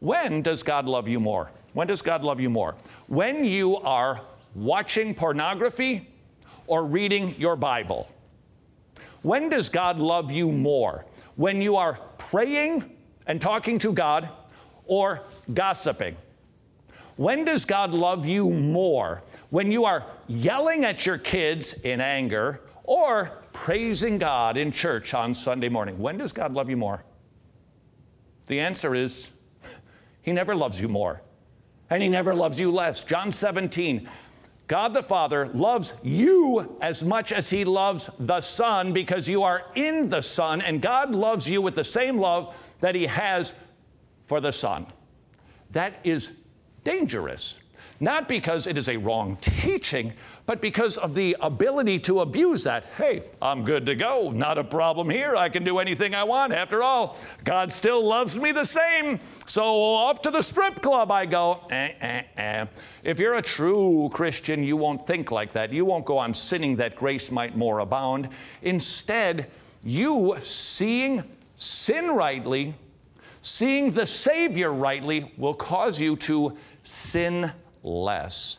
When does God love you more? When does God love you more? When you are watching pornography or reading your Bible? When does God love you more? When you are praying and talking to God or gossiping? When does God love you more? When you are yelling at your kids in anger or praising God in church on Sunday morning? When does God love you more? The answer is He never loves you more, and He never loves you less. John 17, God the Father loves you as much as He loves the Son because you are in the Son, and God loves you with the same love that He has for the Son. That is dangerous. Not because it is a wrong teaching, but because of the ability to abuse that. Hey, I'm good to go. Not a problem here. I can do anything I want. After all, God still loves me the same. So off to the strip club I go. Eh, eh, eh. If you're a true Christian, you won't think like that. You won't go on sinning that grace might more abound. Instead, you seeing sin rightly, seeing the Savior rightly, will cause you to sin less.